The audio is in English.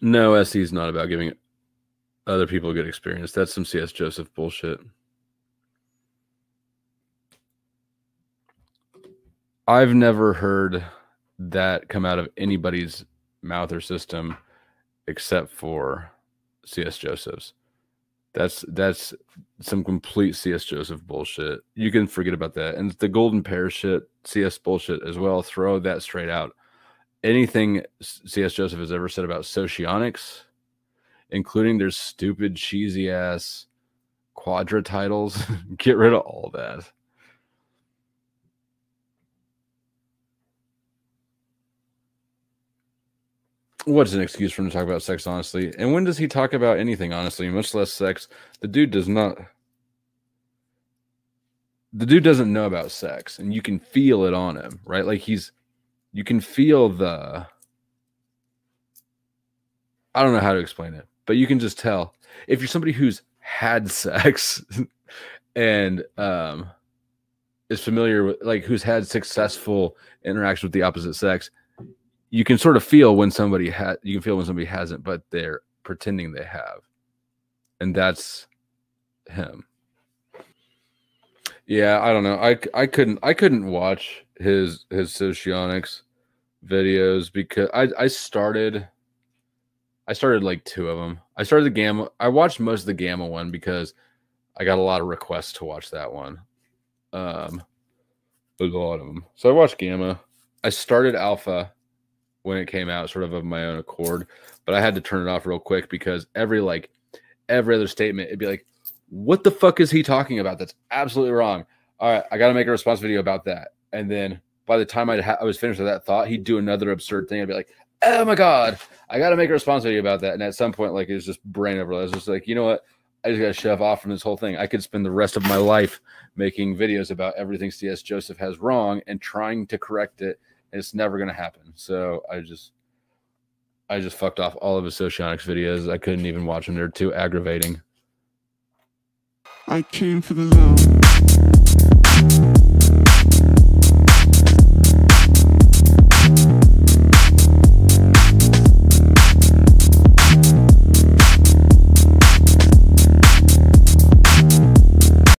No, SE is not about giving other people a good experience. That's some CS Joseph bullshit. I've never heard that come out of anybody's mouth or system except for CS Joseph's. That's that's some complete CS Joseph bullshit. You can forget about that. And the golden pair shit, CS bullshit as well. Throw that straight out. Anything CS Joseph has ever said about socionics, including their stupid, cheesy ass quadra titles, get rid of all that. What's an excuse for him to talk about sex honestly? And when does he talk about anything honestly, much less sex? The dude does not. The dude doesn't know about sex, and you can feel it on him, right? Like he's, you can feel the. I don't know how to explain it, but you can just tell. If you're somebody who's had sex and um is familiar with like who's had successful interaction with the opposite sex you can sort of feel when somebody had you can feel when somebody hasn't but they're pretending they have. And that's him. Yeah i don't know. I i couldn't i couldn't watch his his socionics videos because i i started i started like two of them i started the gamma i watched most of the gamma one because i got a lot of requests to watch that one um a lot of them so i watched gamma i started alpha when it came out, sort of of my own accord. But I had to turn it off real quick because every like every other statement, it'd be like, "What the fuck is he talking about? That's absolutely wrong." All right, I got to make a response video about that. And then by the time I'd ha- I was finished with that thought, he'd do another absurd thing. I'd be like, "Oh my god, I got to make a response video about that." And at some point, like it was just brain overload. I was just like, you know what? I just got to shove off from this whole thing. I could spend the rest of my life making videos about everything CS Joseph has wrong and trying to correct it it's never going to happen. So I just, I just fucked off all of his Socionics videos. I couldn't even watch them. They're too aggravating. I came for the love.